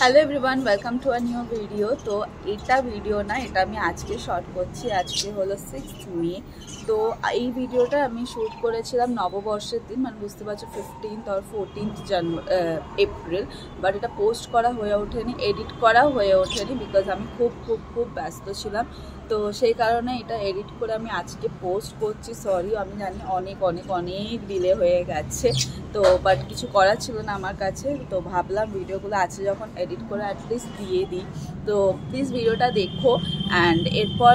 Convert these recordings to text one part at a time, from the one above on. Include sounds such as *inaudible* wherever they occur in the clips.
Hello everyone welcome to a new video তো এটা video না, এটা আমি আজকে শর্ট করছি। আজকে হলো সিক্স মে। তো এই ভিডিওটা আমি শ্যুট করেছিলাম নববর্ষের দিন মানে বুঝতে পারছ ফিফটিন্থ আর ফোরটিন্থ জানুয়ারি এপ্রিল বাট এটা পোস্ট করা হয়ে ওঠেনি এডিট করা হয়ে ওঠেনি বিকজ আমি খুব খুব খুব ব্যস্ত ছিলাম। তো সেই কারণে এটা এডিট করে আমি আজকে পোস্ট করছি। সরি আমি জানি অনেক অনেক অনেক ডিলে হয়ে গেছে। তো বাট কিছু করার ছিল না আমার কাছে। তো ভাবলাম ভিডিওগুলো আছে যখন এডিট করে অ্যাটলিস্ট দিয়ে দিই। তো প্লিজ ভিডিওটা দেখো অ্যান্ড এরপর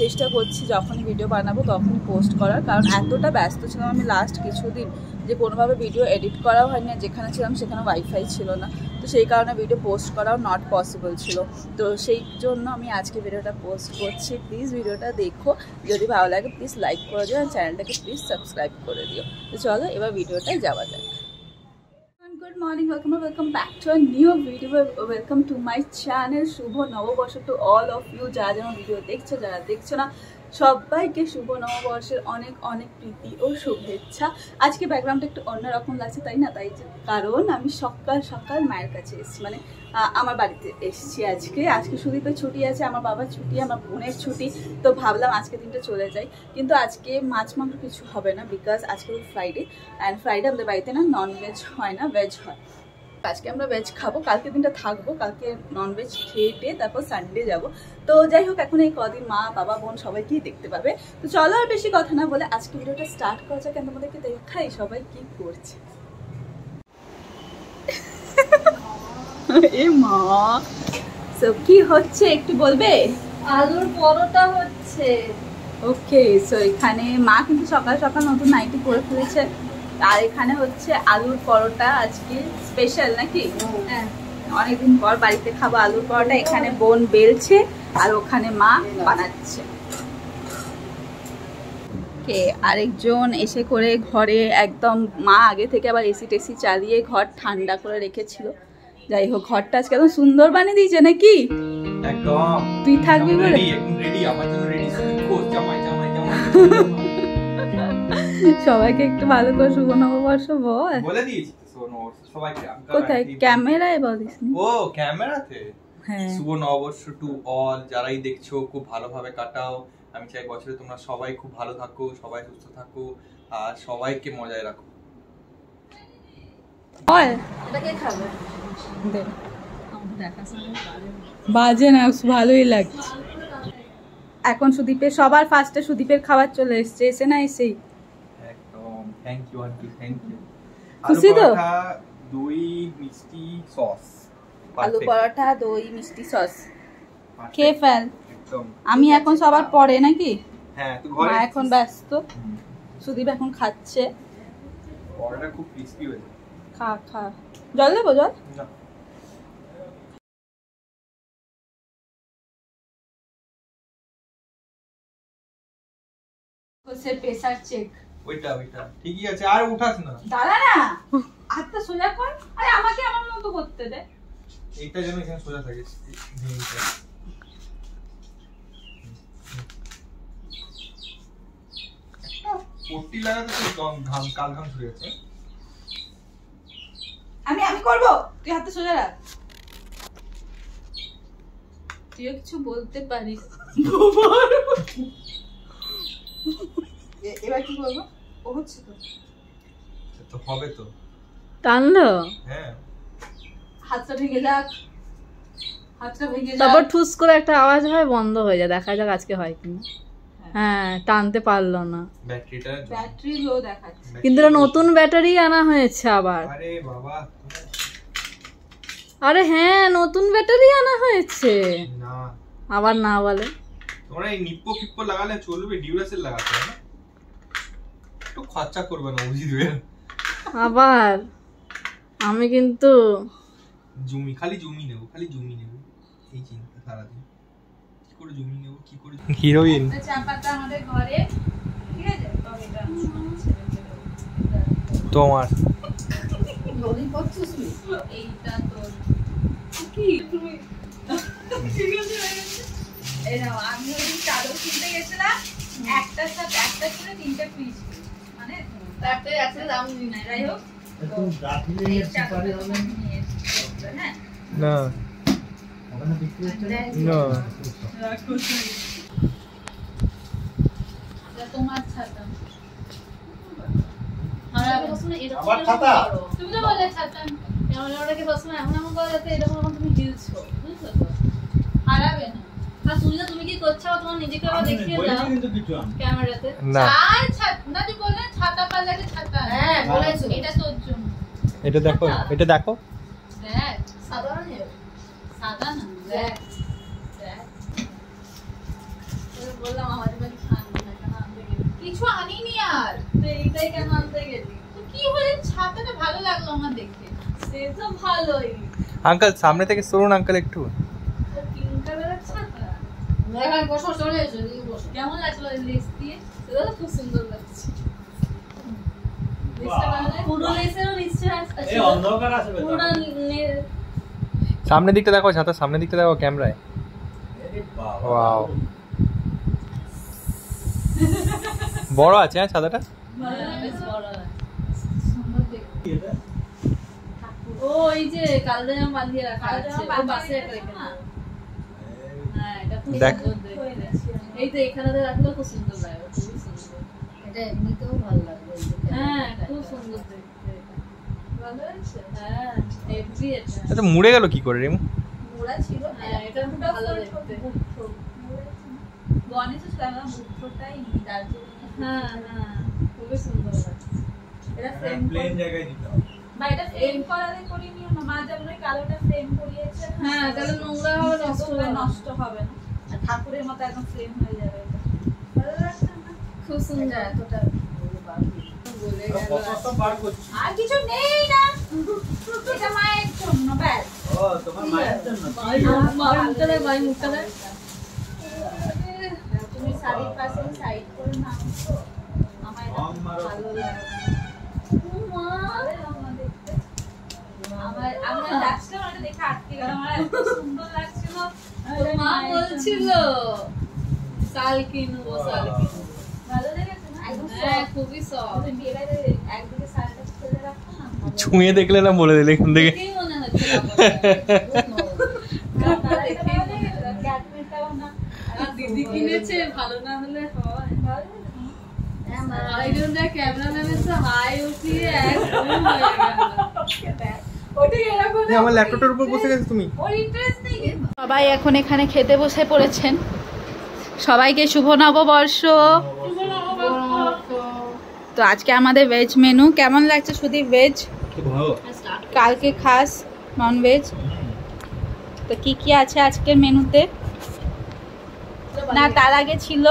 চেষ্টা করছি যখনই ভিডিও বানাবো তখনই পোস্ট করার। কারণ এতটা ব্যস্ত ছিলাম আমি লাস্ট কিছুদিন যে কোনোভাবে ভিডিও এডিট করাও হয়নি যেখানে ছিলাম সেখানে ওয়াইফাই ছিল না। তো সেই কারণে ভিডিও পোস্ট করাও নট পসিবল ছিল। তো সেই জন্য আমি আজকে ভিডিওটা পোস্ট করছি। প্লিজ ভিডিওটা দেখো। যদি ভালো লাগে প্লিজ লাইক করে দিও আর চ্যানেলটাকে প্লিজ সাবস্ক্রাইব করে দিও। তো চলো এবার ভিডিওটাই যাওয়া good morning welcome welcome back to new video welcome to my channel শুভ নববর্ষ টু অল অফ ইউ যারা যেন ভিডিও দেখছ যারা দেখছ না সবাইকে শুভ নববর্ষের অনেক অনেক প্রীতি ও শুভেচ্ছা। আজকে ব্যাকগ্রাউন্ডটা একটু অন্যরকম লাগছে, তাই না? তাই কারণ আমি সকাল সকাল মায়ের কাছে এসেছি মানে আমার বাড়িতে এসেছি আজকে। আজকে সুদীপের ছুটি আছে, আমার বাবার ছুটি, আমার বোনের ছুটি, তো ভাবলাম আজকে দিনটা চলে যাই। কিন্তু আজকে মাছ মাংস কিছু হবে না বিকজ আজকে ফ্রাইডে অ্যান্ড ফ্রাইডে আমাদের বাড়িতে না নন ভেজ হয় না ভেজ হয়। আজকে আমরা ভেজ খাব। কালকে দিনটা থাকব। কালকে নন ভেজ খেয়ে টেয়ে তারপর সানডে যাব। তো যাই হোক এখন এই কদিন মা বাবা বোন সবাইকেই দেখতে পাবে। তো চলো আর বেশি কথা না বলে আজকে ভিডিওটা স্টার্ট করা যাক। আমি তোমাদেরকে দেখাই সবাই কি করছে। এ মা সো কি হচ্ছে একটু বলবে? আলুর পরোটা হচ্ছে। ওকে সো এখানে মা কিন্তু সকাল সকাল নতুন নাইটি করে ফেলেছে। আর এখানে হচ্ছে আলুর পরোটা আজকে স্পেশাল নাকি? হ্যাঁ। অনেকদিন পর বাড়িতে খাব আলুর পরোটা। এখানে বোন বেলছে আর ওখানে মা বানাচ্ছে। কে আরেকজন এসে করে ঘরে একদম মা আগে থেকে আবার এসি টেসি চালিয়ে ঘর ঠান্ডা করে রেখেছিল। যাই হোক ঘরটা আজকে একদম সুন্দর বানিয়ে দিয়েছে নাকি? তুই থাকবি বলে? রেডি আমার জন্য রেডি জামাই জামাই জামাই। *laughs* সবাইকে একটু ভালো করে শুভ নববর্ষ বল। বলে দিয়েছি সবাইকে। কোথায়? ক্যামেরায় বলিস ও ক্যামেরাতে? হ্যাঁ। শুভ নববর্ষ টু অল যারাই দেখছ খুব ভালোভাবে কাটাও। আমি চাই বছরে তোমরা সবাই খুব ভালো থাকো সবাই সুস্থ থাকো আর সবাইকে মজায় রাখো। বল। বাজে না ভালোই লাগছে। এখন সুদীপের সবার ফার্স্টে সুদীপের খাবার চলে এসছে এসে না এসেই? Thank you aunty thank you খুশি তো? দই মিষ্টি সস আলু পরোটা দই মিষ্টি সস খেয়ে ফেল আমি এখন সবার পরে নাকি? হ্যাঁ মা এখন ব্যস্ত। সুদীপ এখন খাচ্ছে। পরোটা খুব ক্রিস্পি হয়েছে খা খা। জল দেবো জল? না। হচ্ছে প্রেসার চেক ওইটা ওইটা। ঠিকই আছে আর উঠাস না। দাঁড়া না। হাতটা সোজা কর আরে আমাকে আমার মতো করতে দে। এইটা যেন এখানে সোজা থাকে। পট্টি লাগাতে তো গম ঘাম কাল ঘাম ছুটে গেছে। আমি আমি করব? তুই হাতে সোজা রাখ। তুইও কিছু বলতে পারিস। এবার কি করব? ও হচ্ছে তো। তো হবে তো। টানলো? হ্যাঁ। হাতটা ভেঙে যাক। হাতটা ভেঙে যাক। তারপর ঠুস করে একটা আওয়াজ হয় বন্ধ হয়ে যায়। দেখা যাক আজকে হয় কিনা হ্যাঁ। টানতে পারল না। ব্যাটারিটা ব্যাটারি লো দেখাচ্ছে। কিন্তু এটা নতুন ব্যাটারি আনা হয়েছে আবার। আরে বাবা আরে হ্যাঁ নতুন ব্যাটারি আনা হয়েছে। না। আবার না বলে। তোমরা এই নিপ্পো ফিপ্পো লাগালে চলবে ডিউরাসেল লাগাতে হবে না? একটু খরচা করবে না বুঝি আবার? আমি কিন্তু জমি খালি জমি নেব খালি জমি নেব। এই চিন্তা সারাদিন। কি করে জমি নেব কি করে হিরোইন। চাপাটা আমাদের ঘরে ঠিক আছে? তবে তোমার। এইটা তোর। কি? তুমি আমি ওই দিন চাদর কিনতে গেছিলাম। একটা সাথে একটা ছিল তিনটা পিস যাই হোক। হ্যাঁ? না। না? তোমার ছাতা। আমরা সবসময় এরকম আবার ছাতা? তুমি তো বললে ছাতা এমন ওটাকে সবসময় এমন এমন করে যাতে এরকম তুমি হিলছো বুঝছ তো? হারাবে না। আর তুমি কি করছ? তোমার নিজেকে আবার দেখিয়ে দাও ক্যামেরাতে। না। আর ছাতা না বললে এটা তোর জন্য এটা দেখো এটা দেখো। সাদা না বললাম আমাদের বাড়ি কিছু আনিনি আর। তো এইটাই কেন আনতে গেলি? কি হলে ছাতাটা ভালো লাগল আমার দেখে সে তো ভালোই। আঙ্কেল সামনে থেকে সরুন আঙ্কেল একটু। কেমন লাগল লেস দিয়ে? সেটা তো খুব সুন্দর লাগছে। সামনের দিকটা দেখো ছাতা সামনের দিকটা দেখো ক্যামেরায়। ওয়াও। বড় আছে হ্যাঁ ছাতাটা? হ্যাঁ। হ্যাঁ দেখ। এই তো এখানে রাখলেও খুব সুন্দর লাগে। এটা এমনিতেও ভালো লাগবে হ্যাঁ খুব সুন্দর দেখতে। ভালো লাগছে হ্যাঁ হেভি এটা এটা মুড়ে গেল কি করে রেমু? মোড়া ছিল। হ্যাঁ এটা খুব ভালো দেখতে। গণেশ ছিল আমরা দার্জিলিং হ্যাঁ হ্যাঁ সুন্দর লাগছে। এটা ফ্রেম প্লেন জায়গায় দিতে হবে। বা এটা ফ্রেম করালে করিনি না মা যেমন ওই কালোটা ফ্রেম করিয়েছে হ্যাঁ, তাহলে নোংরা হবে, নষ্ট হবে না। ঠাকুরের মতো একদম ফ্রেম হয়ে যাবে। খুব সুন্দর এতটা বলে আর গেল কত সব বার করছি। আর কিছু নেই না। এটা মায়ের জন্য ব্যাস। ও, তোমার মায়ের জন্য? মা মুখটা দেখ ভাই মুখটা দেখ তুমি শাড়ির পাশে সাইড করে নাও। আমার। ভালো লাগে আমার আমরা ওটা দেখে আটকে গেলাম। আমার এত সুন্দর লাগছিল। মা বলছিল শাল কিনবো শাল কিনবো ভালো লেগেছে না একদম হ্যাঁ soft। খুবই সফট একদিকে শাড়িটা ফেলে রাখো না ছুঁয়ে দেখলে না বলে দিলে এখান থেকে মনে দিদি কিনেছে ভালো না হলে হয়? হ্যাঁ, হয়ে। সবাই এখন এখানে খেতে বসে পড়েছেন সবাইকে শুভ নববর্ষ তো আজকে আমাদের ভেজ মেনু কেমন লাগছে সুদীপ ভেজ কালকে খাস নন ভেজ তো কি কি আছে আজকের মেনুতে না তার আগে ছিল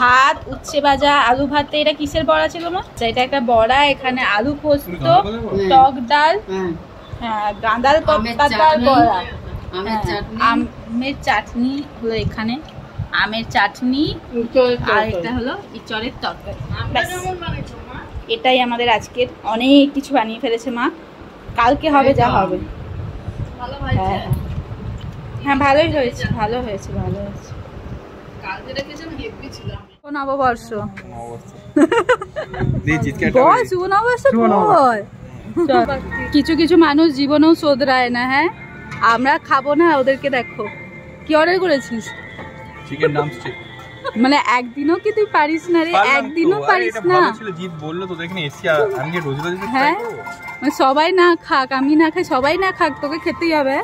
ভাত উচ্ছে ভাজা আলু ভাতে। এটা কিসের বড়া ছিল মা? আচ্ছা, এটা একটা বড়া এখানে আলু পোস্ত টক ডাল। হ্যাঁ, হ্যাঁ গাঁদাল পাতার বড়া। হ্যাঁ, চাটনি। আমের চাটনি হলো এখানে। আমের চাটনি আর এটা হলো ইচড়ের তরকারি। এটাই আমাদের আজকের অনেক কিছু বানিয়ে ফেলেছে মা। কালকে হবে যা হবে। হ্যাঁ হ্যাঁ। হ্যাঁ ভালোই হয়েছে ভালো হয়েছে ভালো হয়েছে। নববর্ষ। চল। কিছু কিছু মানুষ জীবনেও শোধরায় না হ্যাঁ? আমরা খাব না ওদেরকে দেখো। কি অর্ডার করেছিস? চিকেন ড্রামস্টিক মানে একদিনও কি তুই পারিস না রে? একদিনও পারিস না। ছিল জিৎ বলল তো দেখেন এসি আমি কি রোজ রোজ হ্যাঁ। মানে সবাই না খাক আমি না খাই সবাই না খাক তোকে খেতেই হবে।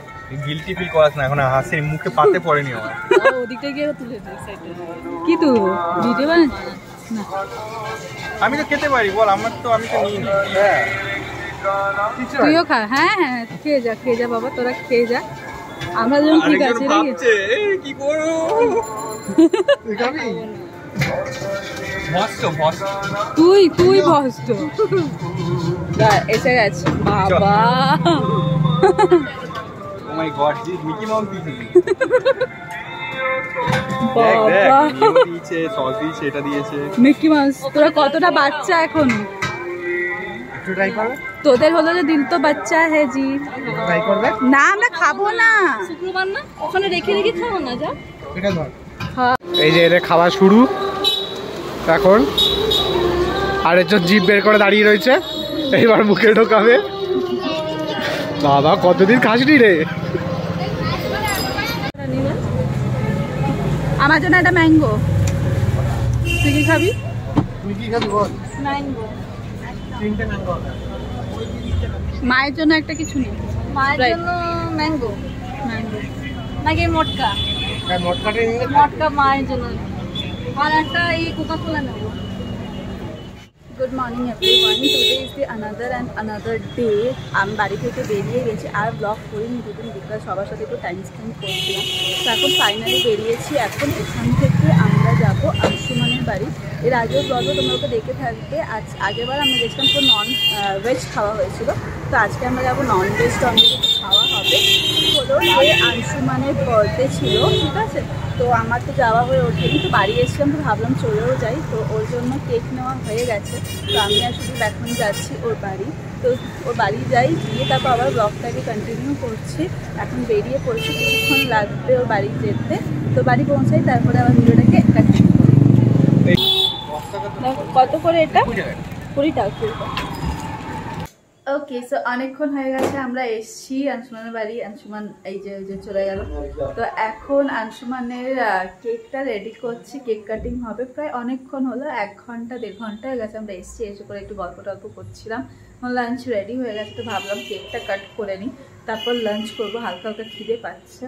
গিলটি ফিল করাস না এখন হাসির মুখে পাতে পড়েনি আমার। ওদিকটা গিয়ে তুলে দে কি তুই? ভিডিও বানাচ্ছিস না। আমি তো খেতে পারি বল আমার তো আমি তো নিই নি। তুইও খা হ্যাঁ হ্যাঁ খেয়ে যা খেয়ে যা বাবা তোরা খেয়ে যা। আমরা যখন ঠিক আছে ভাবছে কি করব তুই খাবি? ভস্ত ভস্ত তুই তুই ভস্ত এসে গেছে। বাবা। ও মাই গড জি মিকি মাউস দিয়েছে। দেখ দেখ বাবা নিউ দিয়েছে সস দিয়েছে এটা দিয়েছে। মিকি মাউস তোরা কতটা বাচ্চা এখন? একটু ট্রাই করবে তোদের হলো যে দিন তো বাচ্চা হ্যাঁ জি। ট্রাই করবে? না আমরা খাব না। শুক্রবার না? ওখানে রেখে রেখে খাব না যা। এটা ধর। হ্যাঁ। এই যে এদের খাওয়া শুরু। এখন আর একজন জিপ বের করে দাঁড়িয়ে রয়েছে। এইবার মুখে ঢোকাবে। বাবা কতদিন খাসনি রে? আমার জন্য এটা ম্যাঙ্গো। তুই কি খাবি? তুই কি খাবি বল। ম্যাঙ্গো। মায়ের জন্য একটা কিছু নেই মায়ের জন্য ম্যাঙ্গো ম্যাঙ্গো নাকি মটকা? হ্যাঁ মটকা মায়ের জন্য। আর একটা এই কোকা কোলা নেব। Good morning everyone today is the another and another day আমি বাড়ি থেকে বেরিয়ে গেছি। আর ব্লগ করিনি দুদিন বিকাল সবার সাথে একটু টাইম স্পেন্ড করছিলাম। তো এখন ফাইনালি বেরিয়েছি। এখন এখান থেকে আমরা যাব আংশুমানের বাড়ি। এর আগেও ব্লগও তোমরা দেখে থাকবে। আজ আগেরবার আমরা গেছিলাম তো নন ভেজ খাওয়া হয়েছিল। তো আজকে আমরা যাব নন ভেজ টন খাওয়া হবে। হলো যে আংশুমানের বার্থডে ছিল, ঠিক আছে? তো আমার তো যাওয়া হয়ে ওঠেনি। তো বাড়ি এসেছিলাম তো ভাবলাম চলেও যাই। তো ওর জন্য কেক নেওয়া হয়ে গেছে। তো আমি শুধু এখন যাচ্ছি ওর বাড়ি। তো ওর বাড়ি যাই, গিয়ে তারপর আবার ব্লগটাকে কন্টিনিউ করছি। এখন বেরিয়ে পড়ছি, কিছুক্ষণ লাগবে ওর বাড়ি যেতে। তো বাড়ি পৌঁছাই, তারপরে আবার ভিডিওটাকে কত করে এটা? কুড়ি টাকা ওকে সো অনেকক্ষণ হয়ে গেছে, আমরা এসছি আংশুমানের বাড়ি। আংশুমান এই যে যে চলে গেল। তো এখন আংশুমানের কেকটা রেডি করছি। কেক কাটিং হবে। প্রায় অনেকক্ষণ হলো, এক ঘণ্টা, দেড় ঘণ্টা হয়ে গেছে আমরা এসছি। এসে করে একটু গল্প টল্প করছিলাম। লাঞ্চ রেডি হয়ে গেছে, তো ভাবলাম কেকটা কাট করে নিই। তারপর লাঞ্চ করব, হালকা হালকা খিদে পাচ্ছে।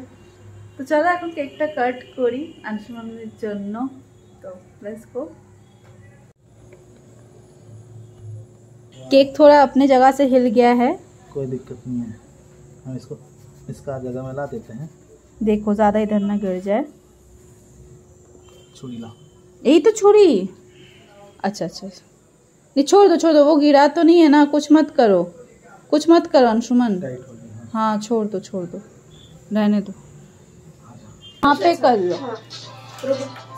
তো চলো এখন কেকটা কাট করি আংশুমানের জন্য। बस को। केक थोड़ा अपने जगह से हिल गया है। कोई दिक्कत नहीं है। हम इसको इसका जगह में ला देते हैं। देखो ज़्यादा इधर ना गिर जाए। छुरी ला। यही तो छुरी? अच्छा अच्छा, अच्छा। नहीं छोड़ दो छोड़ दो वो गिरा तो नहीं है ना। कुछ मत करो। कुछ मत करो अंशुमन। हाँ छोड़ दो छोड़ दो। रहने दो। यहाँ पे कर लो। हाँ,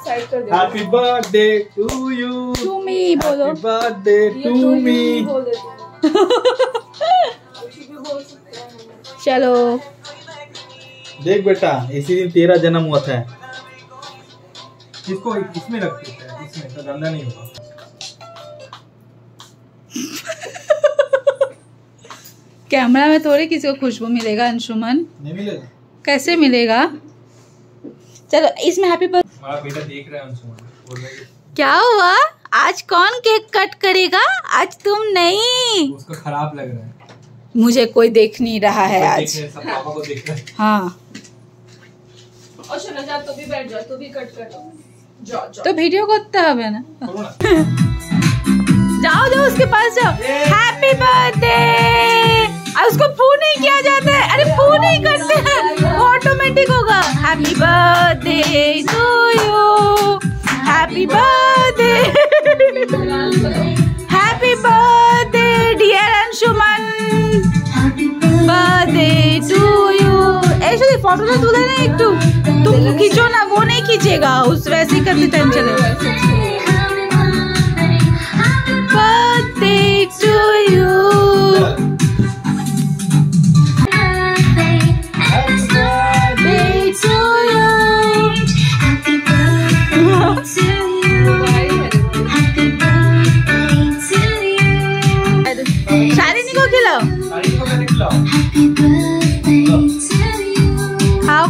साइड कर हैप्पी बर्थडे टू यू तुम ही बोलो बर्थडे टू मी चलो। देख बेटा इसी दिन तेरा जन्म हुआ था। इसको इसमें रख देते हैं इसमें तो गंदा नहीं होगा। कैमरा में थोड़ी किसी को खुशबू मिलेगा अंशुमन। नहीं मिलेगा। कैसे मिलेगा? चलो इसमें हैप्पी बर्थडे हमारा बेटा देख रहा है अंशुमान बोल रहा है क्या हुआ आज कौन केक कट करेगा आज तुम नहीं कि उसको खराब लग रहा है मुझे कोई देख नहीं रहा है देख आज रहे हैं, सब पापा को देख रहा है हाँ और शोना जा तू भी बैठ जा तू भी कट कर जाओ जाओ तो वीडियो করতে হবে না करो ना जाओ जाओ उसके पास जाओ हैप्पी बर्थडे और उसको पू नहीं किया जाता है अरे पू नहीं करते हैं वो ऑटोमेटिक होगा। Happy birthday to you happy birthday happy birthday dear Anshuman birthday to you ऐसे ফটোটা তুলে না একটু তুমি খিচো না वो नहीं खींचेगा। उस वैसे करते टाइम चलेगा बर्थडे टू यू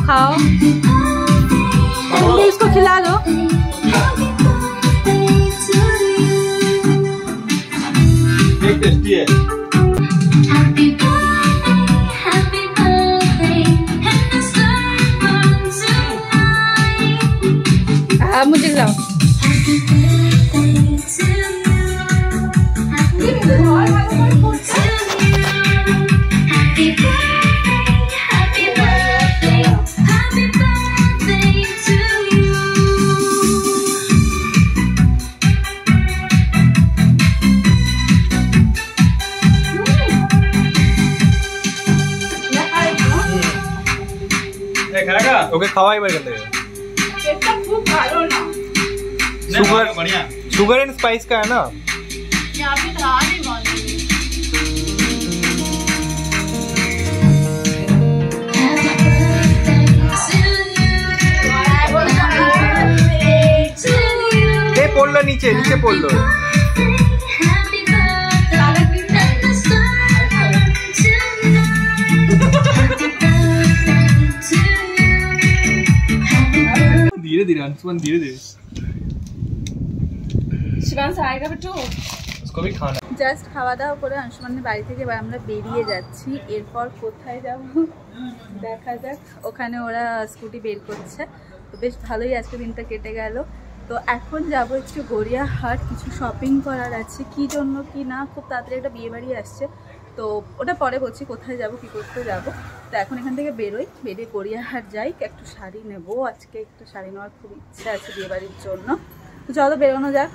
खाओ। तुम भी उसको खिला दो। टेस्टी है। मुझे खिलाओ। ওকে খাওয়াই বার করতে शुगर शुगर एंड स्पाइस का है ना? नहीं लो नीचे नीचे पोल दो धीरे धीरे धीरे अंशुमन धीरे धीरे শিবাংশ আয়েগা বেটু उसको भी खाना জাস্ট খাওয়া দাওয়া করে আংশুমানের বাড়ি থেকে এবার আমরা বেরিয়ে যাচ্ছি এরপর কোথায় যাব দেখা যাক ওখানে ওরা স্কুটি বের করছে তো বেশ ভালোই আজকে দিনটা কেটে গেল তো এখন যাব একটু গড়িয়াহাট কিছু শপিং করার আছে কি জন্য কি না খুব তাড়াতাড়ি একটা বিয়ে বাড়ি আসছে তো ওটা পরে বলছি, কোথায় যাব, কি করতে যাব? তো এখন এখান থেকে বেরোই, বেরিয়ে গড়িয়াহাট যাই একটু শাড়ি নেব। আজকে একটু শাড়ি নেওয়ার খুব ইচ্ছা আছে বিয়েবাড়ির জন্য। তো চলো বেরোনো যাক।